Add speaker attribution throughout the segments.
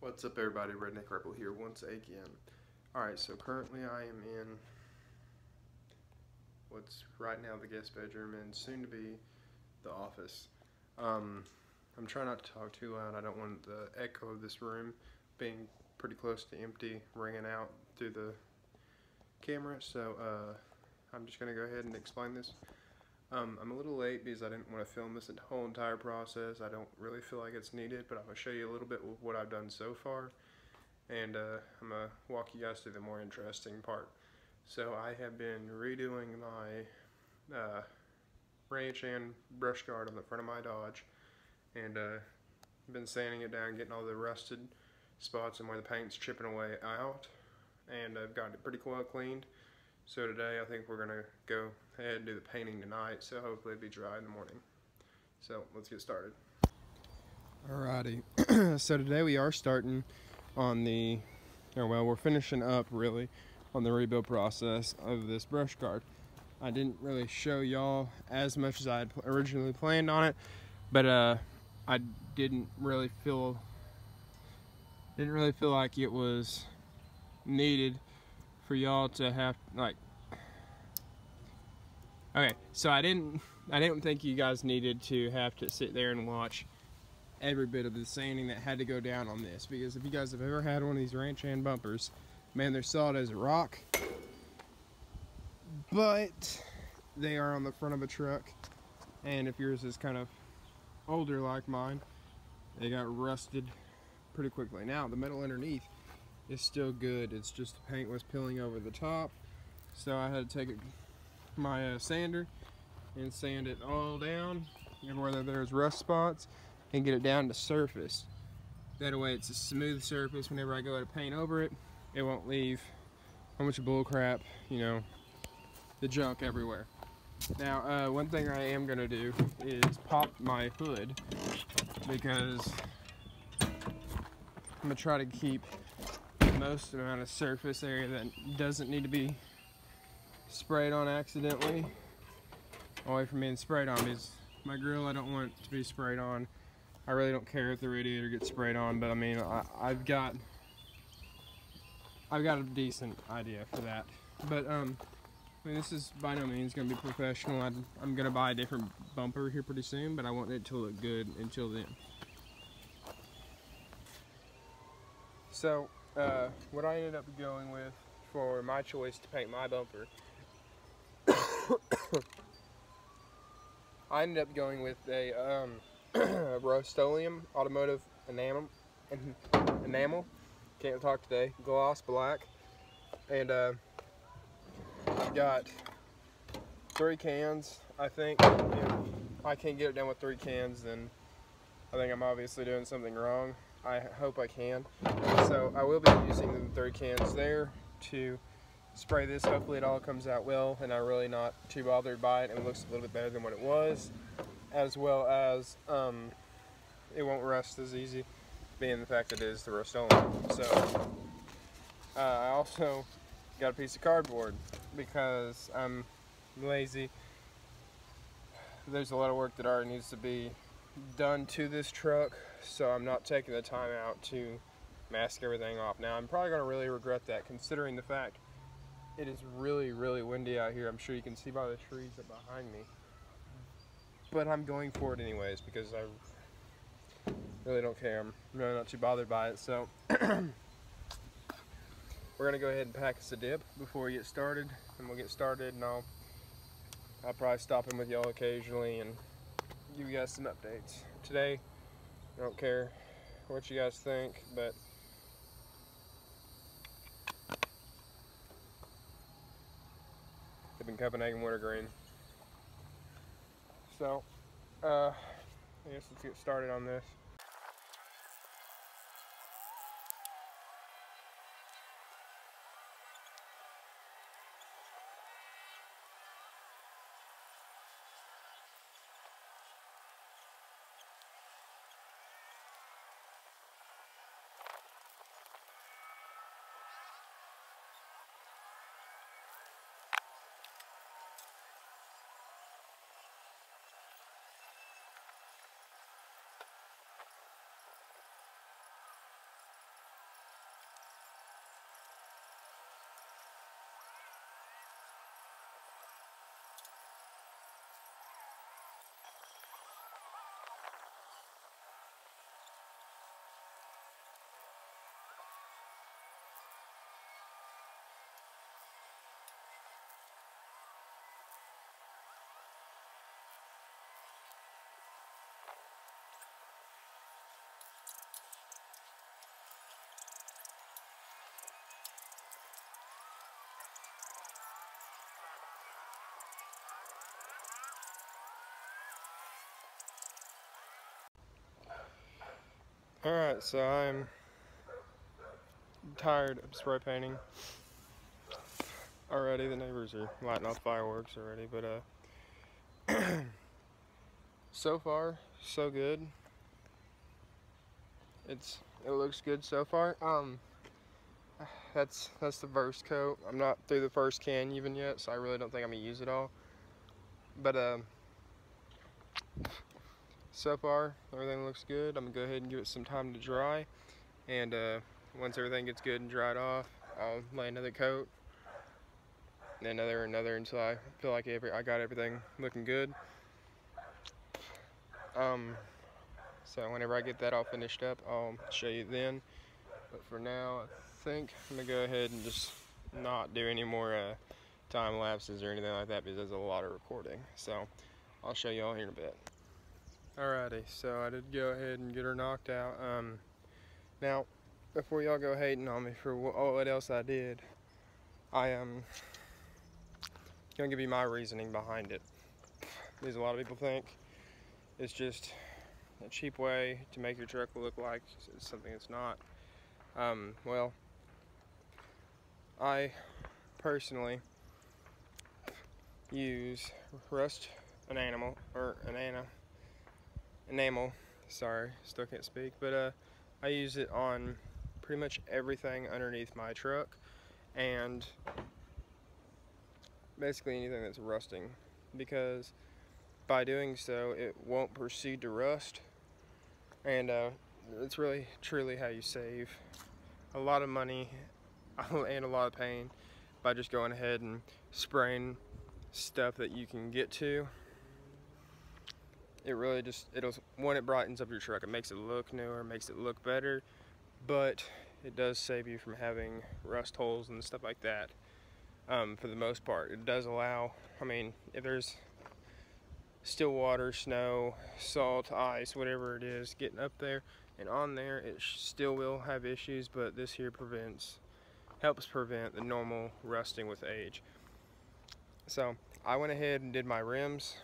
Speaker 1: What's up everybody, Redneck Rebel here once again. Alright, so currently I am in what's right now the guest bedroom and soon to be the office. Um, I'm trying not to talk too loud, I don't want the echo of this room being pretty close to empty ringing out through the camera, so uh, I'm just going to go ahead and explain this. Um, I'm a little late because I didn't want to film this whole entire process. I don't really feel like it's needed, but I'm going to show you a little bit of what I've done so far. And uh, I'm going to walk you guys through the more interesting part. So I have been redoing my uh, Ranch Hand brush guard on the front of my Dodge. And uh, been sanding it down, getting all the rusted spots and where the paint's chipping away out. And I've got it pretty well cleaned. So today I think we're going to go ahead and do the painting tonight, so hopefully it'll be dry in the morning. So let's get started. Alrighty, so today we are starting on the, or well, we're finishing up really on the rebuild process of this brush guard. I didn't really show y'all as much as I had originally planned on it, but uh, I didn't really feel, didn't really feel like it was needed for y'all to have like okay so I didn't I didn't think you guys needed to have to sit there and watch every bit of the sanding that had to go down on this because if you guys have ever had one of these ranch hand bumpers man they're solid as a rock but they are on the front of a truck and if yours is kind of older like mine they got rusted pretty quickly. Now the metal underneath is still good. It's just the paint was peeling over the top. So I had to take my uh, sander and sand it all down and whether there's rust spots and get it down to surface. That way it's a smooth surface whenever I go to paint over it. It won't leave a bunch of bull crap, you know, the junk everywhere. Now, uh, one thing I am going to do is pop my hood because I'm going to try to keep most amount of surface area that doesn't need to be sprayed on accidentally. Away from being sprayed on is my grill I don't want to be sprayed on. I really don't care if the radiator gets sprayed on but I mean I, I've got I've got a decent idea for that. But um I mean this is by no means gonna be professional. I I'm gonna buy a different bumper here pretty soon but I want it to look good until then. So uh, what I ended up going with for my choice to paint my bumper, I ended up going with a um, Rust-Oleum Automotive Enamel, enamel, can't talk today, gloss black, and uh, I've got three cans, I think. If I can't get it done with three cans, then I think I'm obviously doing something wrong. I hope I can. So I will be using the three cans there to spray this. Hopefully it all comes out well and I'm really not too bothered by it it looks a little bit better than what it was. As well as um, it won't rust as easy being the fact that it is the Rust-Oleum. So uh, I also got a piece of cardboard because I'm lazy. There's a lot of work that already needs to be done to this truck so I'm not taking the time out to mask everything off. Now I'm probably going to really regret that considering the fact it is really really windy out here. I'm sure you can see by the trees behind me. But I'm going for it anyways because I really don't care. I'm really not too bothered by it. So we're going to go ahead and pack us a dip before we get started and we'll get started and I'll I'll probably stop in with y'all occasionally and give you guys some updates. Today I don't care what you guys think, but I've been Copenhagen wintergreen. So, uh, I guess let's get started on this. Alright, so I'm tired of spray painting already. The neighbors are lighting off fireworks already, but uh, so far, so good. It's it looks good so far. Um, that's that's the first coat. I'm not through the first can even yet, so I really don't think I'm gonna use it all. But um, so far everything looks good. I'm gonna go ahead and give it some time to dry, and uh, once everything gets good and dried off, I'll lay another coat, and another, another until I feel like every, I got everything looking good. Um, so whenever I get that all finished up, I'll show you then. But for now, I think I'm gonna go ahead and just not do any more uh, time lapses or anything like that because there's a lot of recording. So I'll show you all here in a bit. Alrighty, so I did go ahead and get her knocked out. Um, now, before y'all go hating on me for what else I did, I am um, gonna give you my reasoning behind it. Because a lot of people think it's just a cheap way to make your truck look like something it's not. Um, well, I personally use rust an animal or enamel enamel. Sorry still can't speak but uh I use it on pretty much everything underneath my truck and basically anything that's rusting because by doing so it won't proceed to rust and uh, it's really truly how you save a lot of money and a lot of pain by just going ahead and spraying stuff that you can get to it really just it'll when it brightens up your truck it makes it look newer makes it look better but it does save you from having rust holes and stuff like that um, for the most part. It does allow, I mean, if there's still water, snow, salt, ice, whatever it is getting up there and on there, it still will have issues, but this here prevents, helps prevent the normal rusting with age. So I went ahead and did my rims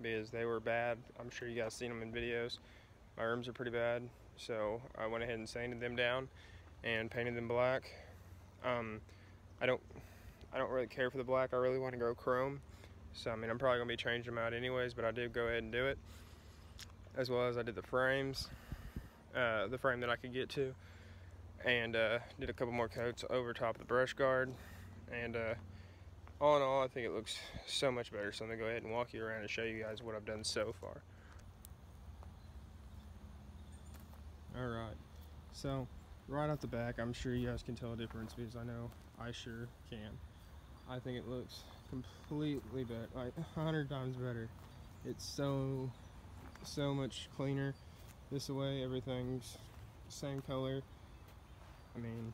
Speaker 1: because they were bad. I'm sure you guys seen them in videos. My rims are pretty bad. So I went ahead and sanded them down and painted them black. Um, I don't I don't really care for the black. I really want to go chrome. So I mean I'm probably gonna be changing them out anyways, but I did go ahead and do it. As well as I did the frames, uh, the frame that I could get to, and uh, did a couple more coats over top of the brush guard. And uh, all in all, I think it looks so much better. So I'm gonna go ahead and walk you around and show you guys what I've done so far. Alright, so right off the back, I'm sure you guys can tell a difference because I know I sure can. I think it looks completely better, like a hundred times better. It's so, so much cleaner this way. Everything's same color. I mean,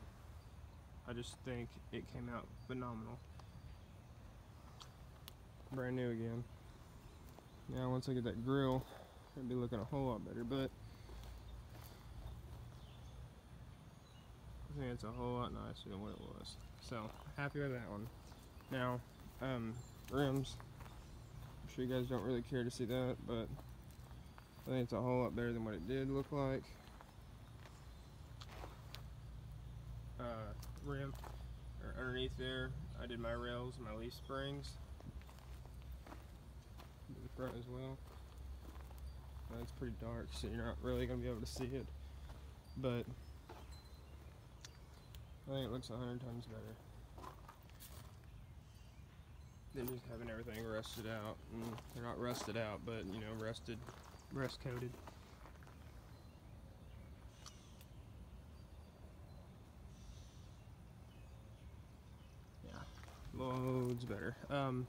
Speaker 1: I just think it came out phenomenal. Brand new again. Now once I get that grill, it'll be looking a whole lot better, but I think it's a whole lot nicer than what it was. So, happy with that one. Now, um, rims. I'm sure you guys don't really care to see that, but I think it's a whole lot better than what it did look like. Uh, rim, or underneath there, I did my rails my leaf springs. The front as well. That's pretty dark, so you're not really going to be able to see it. But I think it looks a hundred times better than just having everything rusted out. And they're not rusted out, but you know, rusted, rust coated. Yeah, loads better. Um,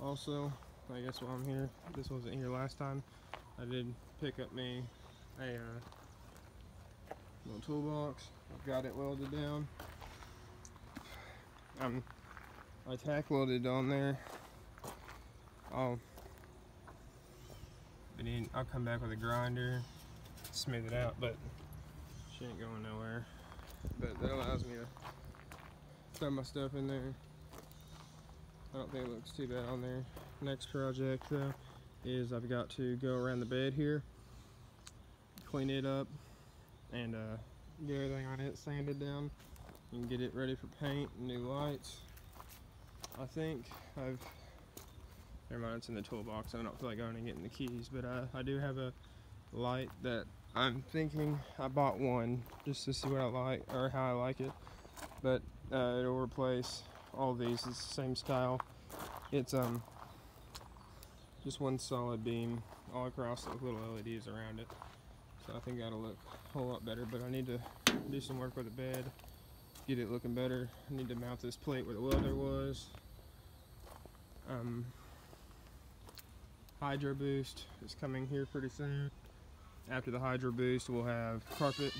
Speaker 1: also, I guess while I'm here, this wasn't here last time. I did pick up me a uh, little toolbox. I've got it welded down. I'm, I tack welded on there. I'll, I'll come back with a grinder, smooth it out, but she ain't going nowhere. But that allows me to throw my stuff in there. Don't think it looks too bad on there. Next project though is I've got to go around the bed here, clean it up, and uh, get everything on it sanded down and get it ready for paint and new lights. I think I've never mind it's in the toolbox. I don't feel like going and getting the keys, but uh, I do have a light that I'm thinking I bought one just to see what I like or how I like it, but uh, it'll replace all these. It's the same style. It's um just one solid beam all across with little LEDs around it. So I think that'll look a whole lot better. But I need to do some work with the bed, get it looking better. I need to mount this plate where the welder was. Um, Hydro Boost is coming here pretty soon. After the Hydro Boost, we'll have carpet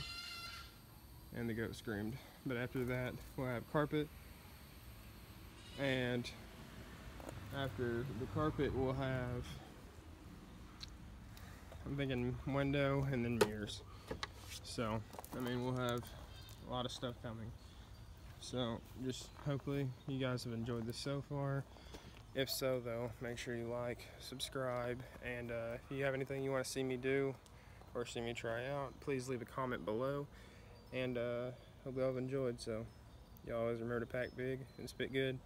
Speaker 1: and the goat screamed. But after that, we'll have carpet and after the carpet we'll have I'm thinking window and then mirrors. So I mean we'll have a lot of stuff coming. So just hopefully you guys have enjoyed this so far. If so though make sure you like subscribe and uh, if you have anything you want to see me do or see me try out please leave a comment below. And uh, hope you all have enjoyed. So y'all always remember to pack big and spit good